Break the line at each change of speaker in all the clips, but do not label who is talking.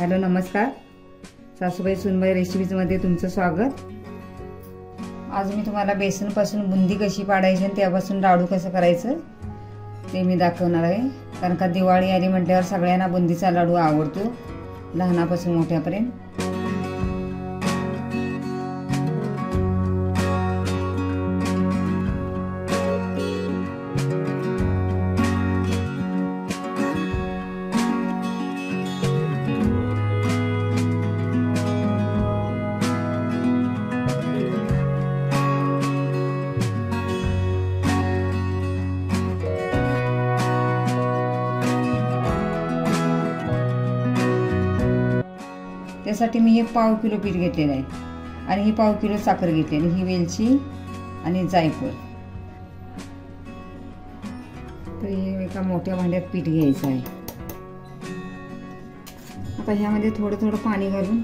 Hello नमस्कार. सासूबाई सुनबाई रेसिपीजमध्ये तुमचं स्वागत. आज मी तुम्हाला बेसनपासून बुंदी कशी पाडायची आणि त्यापासून लाडू कसं करायचं ते मी दाखवणार आहे. कारण का दिवाळी आली म्हटल्यावर सगळ्यांना बुंदीचा लाडू आवडतो लहानापासून मोठ्यापर्यंत. त्यासाठी मी हे पाव किलो पीठ घेतलेलं आहे. आणि ही पाव किलो साखर घेतली आणि ही वेलची आणि जायफळ. तर हे एका मोठ्या भांड्यात पीठ घ्यायचं आहे. आता ह्यामध्ये थोडं थोडं पाणी घालून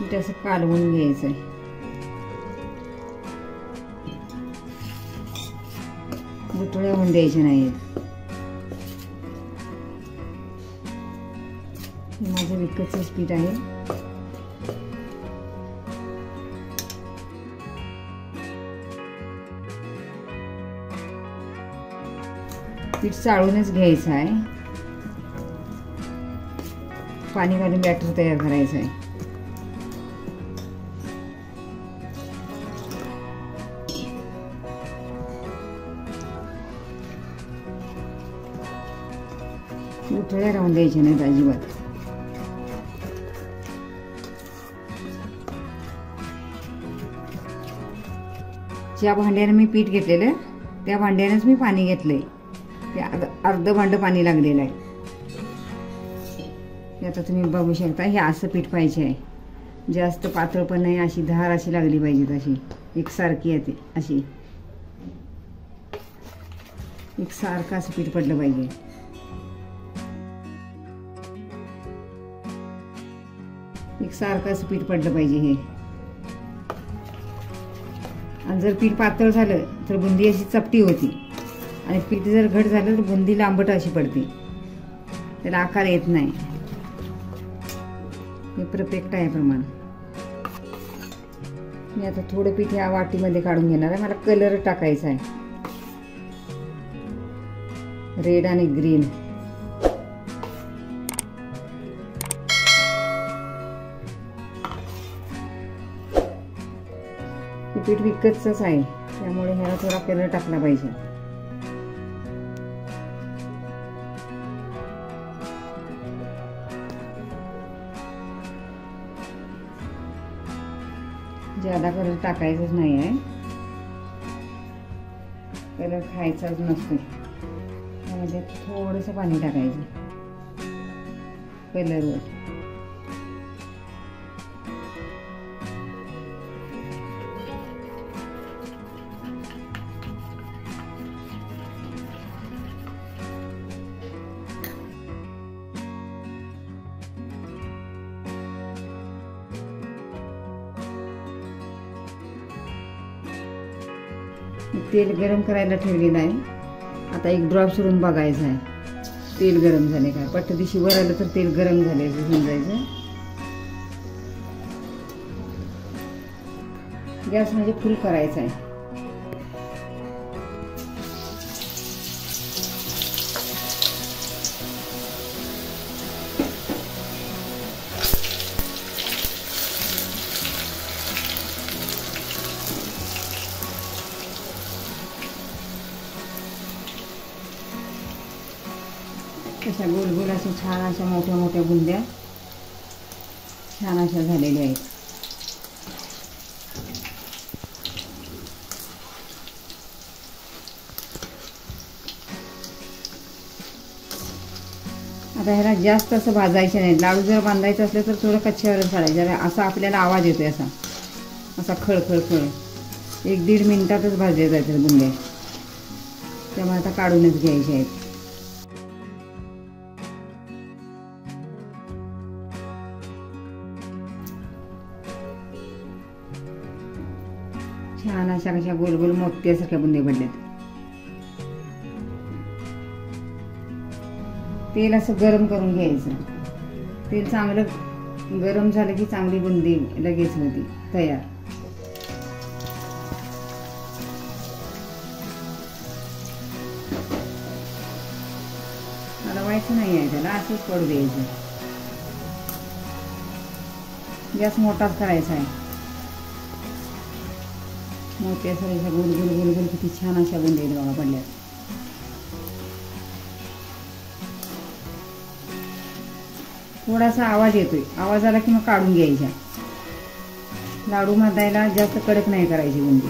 पीठ असं कालवून घ्यायचं आहे. गुठळ्या होऊन द्यायच्या नाहीत हे माझं विकतच पीठ आहे. पीठ चाळूनच घ्यायचं आहे. पाणी घालून बॅटर तयार करायचं आहे. उठळ्या राहून द्यायच्या नाहीत अजिबात. ज्या भांड्यानं मी पीठ घेतलेलं त्या भांड्यानंच मी पाणी घेतलंय. ते अर्ध भांडं पाणी लागलेलं आहे. आता तुम्ही बघू शकता हे असं पीठ पाहिजे आहे. जास्त पातळ पण नाही अशी धार अशी लागली पाहिजे अशी एकसारखी ती अशी. एकसारखं असं पीठ पडलं पाहिजे. एकसारखं असं पीठ पडलं पाहिजे हे. आणि जर पीठ पातळ झालं तर बुंदी अशी चपटी होती. आणि पीठ जर घट झालं तर बुंदी लांबट अशी पडते. त्याला आकार येत नाही. हे परफेक्ट आहे प्रमाण. मी आता थोडं पीठ या वाटीमध्ये काढून घेणार आहे. मला कलर टाकायचा आहे. रेड आणि ग्रीन पीठ विकतच आहे. त्यामुळे ह्याला थोडा कलर टाकला पाहिजे. म्हणजे ज्यादा कलर टाकायचंच नाही आहे कलर खायचाच नसतो त्यामध्ये थोडंसं पाणी टाकायचं. कलरवर तेल गरम करायला ठेवलेलं आहे आता एक ड्रॉप सोडून बघायचं आहे. तेल गरम झाले काय पट्ट दिशी वर आलं तर तेल गरम झाले समजायचं. गॅस म्हणजे फुल करायचा आहे. अशा गोल गोल अशा छान अशा मोठ्या मोठ्या बुंद्या छान अशा झालेल्या आहेत. आता ह्याला जास्त असं भाजायचं नाही. लाडू जर बांधायचं असलं तर थोडं कच्च्यावरच काढायचं असा आपल्याला आवाज येतोय असा. असा खळखळ खळ खळ. एक दीड मिनिटातच भाजले जायचं बुंद्या. त्यामुळे आता काढूनच घ्यायचे आहेत. छान अशा कशा गोल गोल मोत्यासारख्या बुंदे पडल्यात तेल असं गरम करून घ्यायचं. तेल चांगलं गरम झालं की चांगली बुंदी लगेच होती तयार. हलवायचं नाही आहे त्याला असंच पडू द्यायचं. गॅस मोठाच करायचा आहे. मोठ्या सरायच्या गोल गोल गोल गोल किती छान अशा बुंदी बघा पडल्या. थोडासा आवाज येतोय. आवाज आला की मग काढून घ्यायच्या लाडू मातायला जास्त कडक नाही करायची गुंडी.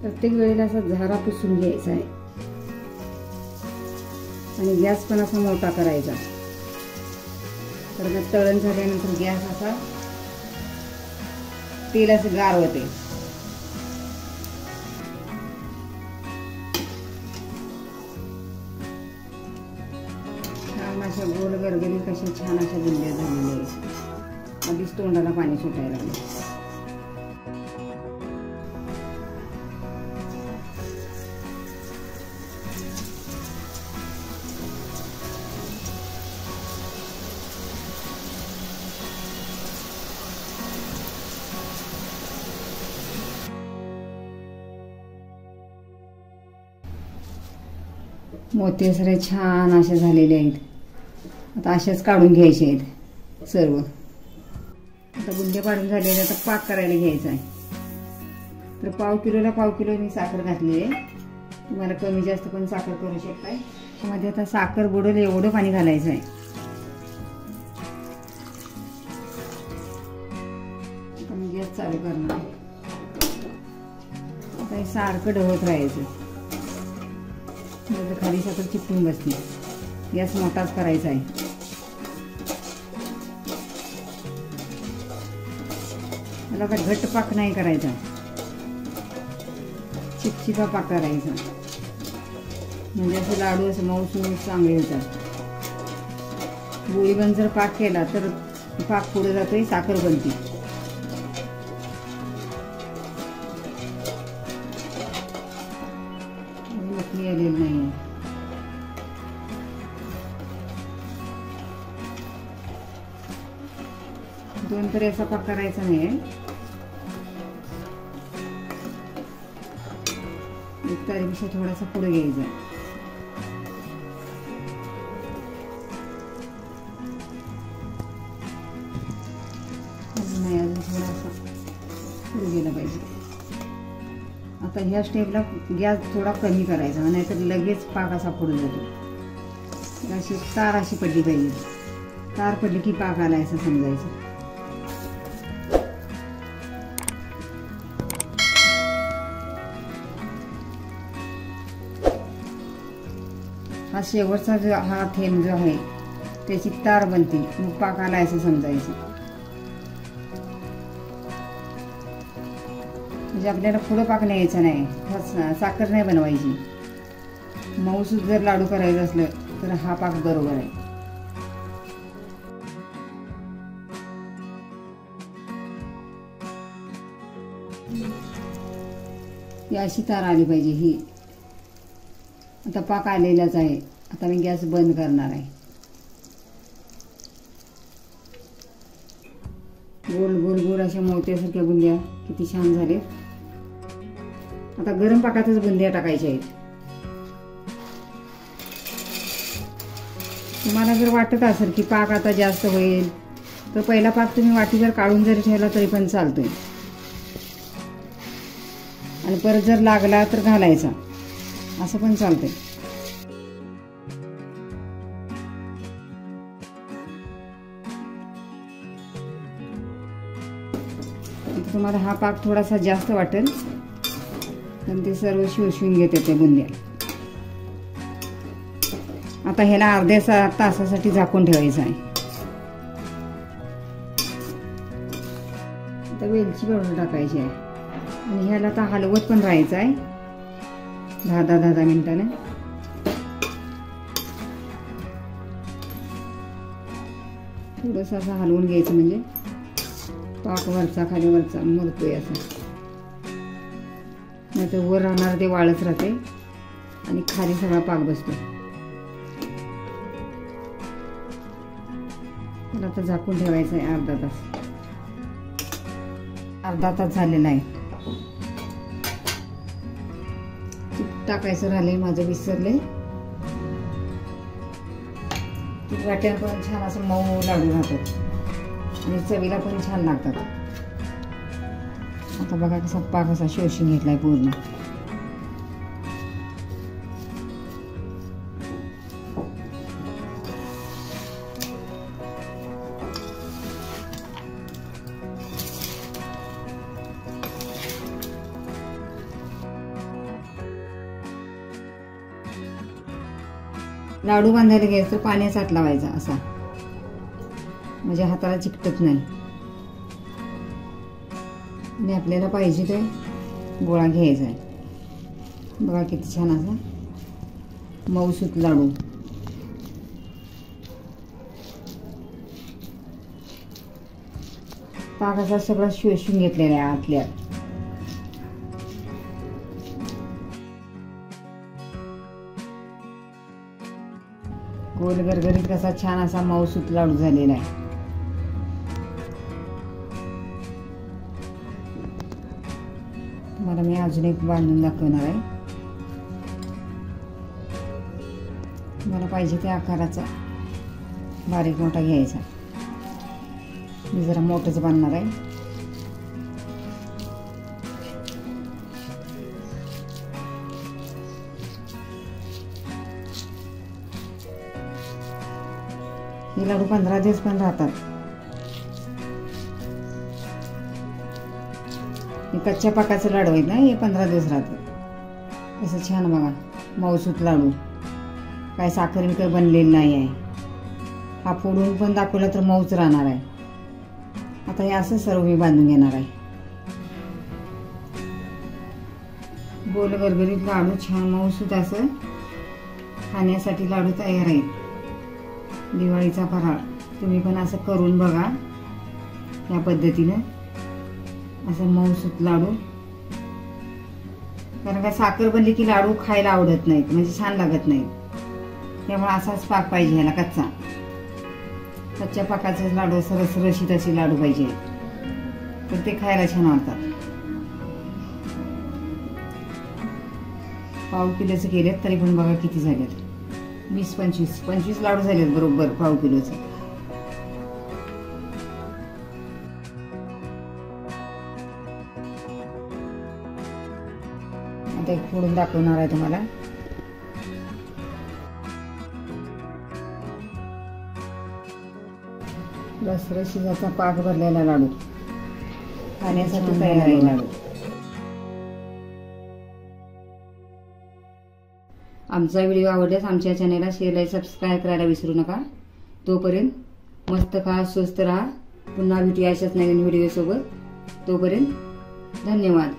प्रत्येक वेळेला असा झारा पुसून घ्यायचा आहे. आणि गॅस पण असा मोठा करायचा. तर मग तळण झाल्यानंतर गॅस असा तेल असं गार होते. छान अशा गोल गरगरी कशा छान अशा बुंद्या झालेल्या आहेत. आधीच तोंडाला पाणी सुटायला लागलं. मोती सरे छान असे झालेले आहेत. आता असेच काढून घ्यायचे आहेत सर्व. आता गुंडे पाडून झालेले आता पाक करायला घ्यायचा आहे. तर पाव किलोला पाव किलो मी साखर घातली आहे. तुम्हाला कमी जास्त पण साखर करू शकताय. त्यामध्ये आता साखर बुडेल एवढं पाणी घालायचं आहे. आता गॅस चालू करणार आता हे सारखं ढवत राहायचं. खाली साखर चिपटून बसते गॅस मोठाच करायचा आहे. मला काय घट्ट पाक नाही करायचा. चिपचिपा पाक करायचा. म्हणजे असं लाडू असं मऊसून चांगले होतात गोळीबंद जर पाक केला तर पाक पुढे जातोय साखर बनती तरी असा पाक करायचा नाही एक तारीपेक्षा थोडासा पुढे घ्यायचा. नाही अजून थोडासा पुढे गेला पाहिजे. आता ह्या स्टेपला गॅस थोडा कमी करायचा म्हणजे नाहीतर लगेच पाक असा पुढे जातो. अशी तार अशी पडली पाहिजे. तार पडली की पाक आला असं समजायचं. शेवटचा जो हा थेंब जो आहे त्याची तार बनते मग पाक आला असं समजायचं. म्हणजे आपल्याला पुढं पाक न्यायचा नाही साखर नाही बनवायची. मऊसूद जर लाडू करायचं असलं तर हा पाक बरोबर आहे. अशी तार आली पाहिजे ही. आता पाक आलेलाच आहे. आता मी गॅस बंद करणार आहे. गोल गोल गोल अशा मोत्यासारख्या बुंद्या किती छान झाले आता गरम पाकातच बुंद्या टाकायच्या आहेत. तुम्हाला जर वाटत असेल की पाक आता जास्त होईल तर पहिला पाक तुम्ही वाटी जर काढून जरी ठेवला तरी पण चालतोय. आणि परत जर लागला तर घालायचा. असं पण चालतंय. मला हा पाक थोडासा जास्त वाटेल. पण ते सर्व शिवशिवून घेते ते बुंद्या आता ह्याला अर्ध्या तासासाठी झाकून ठेवायचं आहे. आता वेलची पावडर टाकायची आहे. आणि ह्याला आता हलवत पण राहायचं आहे. दहा दहा दहा दहा मिनिटाने. थोडंसं असं हलवून घ्यायचं म्हणजे. पाक वरचा खाली वरचा मुरतोय असं. नाही तर वर राहणार ते वाळच राहते आणि खाली सगळा पाक बसतो. त्याला आता झाकून ठेवायचं आहे अर्धा तास. अर्धा तास झालेला आहे. तूप टाकायचं राहिले माझं विसरले तूप वाट्यावर पण छान असं मऊ लाडू राहतात. आणि चवीला पण छान लागतात. आता बघा कसा पाक असा शोषून घेतलाय पूर्ण. लाडू बांधायला घ्यायचं तर पाण्याचा लावायचा असा. म्हणजे हाताला चिकटत नाही. आणि आपल्याला पाहिजे ते गोळा घ्यायचा आहे. बघा किती छान असा मऊसूत लाडू. पाक असा सगळा शिवशून घेतलेला आहे आतल्या. गोल गरगरीत कसा छान असा मऊसूत लाडू झालेला आहे. तुम्हाला मी अजून एक बांधून दाखवणार आहे. तुम्हाला पाहिजे त्या आकाराचा बारीक मोठा घ्यायचा. मी जरा मोठंच बांधणार आहे. हे लाडू पंधरा दिवस पण राहतात. कच्च्या पाकाचं लाडू आहेत ना हे पंधरा दिवस राहतात तसं छान बघा मऊसूत लाडू. काय साखर विकर बनलेलं नाही आहे. हा फोडून पण दाखवला तर मऊच राहणार आहे. आता हे असं सर्व मी बांधून घेणार आहे. गोल गरगरीत लाडू छान मऊसूत असं खाण्यासाठी लाडू तयार आहेत. दिवाळीचा फराळ तुम्ही पण असं करून बघा. या पद्धतीनं असं मऊसूत लाडू. कारण का साखर बनली की लाडू खायला आवडत नाहीत म्हणजे छान लागत नाहीत. त्यामुळे असाच पाक पाहिजे ह्याला कच्चा. कच्च्या पाकाचे लाडू सरस रशी असे लाडू पाहिजे. तर ते खायला छान वाटतात. पाव किलोचे केलेत तरी पण बघा किती झालेत. वीस पंचवीस. पंचवीस लाडू झालेत बरोबर पाव किलोचे. आता एक फोडून दाखवणार आहे तुम्हाला. रसरशीचा पाक भरलेला लाडू. खाण्यासाठी तयार आहे लाडू. आमचा व्हिडिओ आवडल्यास आमच्या चॅनेलला शेअर लाईक सबस्क्राईब करायला विसरू नका. तोपर्यंत मस्त खा स्वस्त राहा. पुन्हा भेटूया अशाच नवीन व्हिडिओसोबत तोपर्यंत धन्यवाद.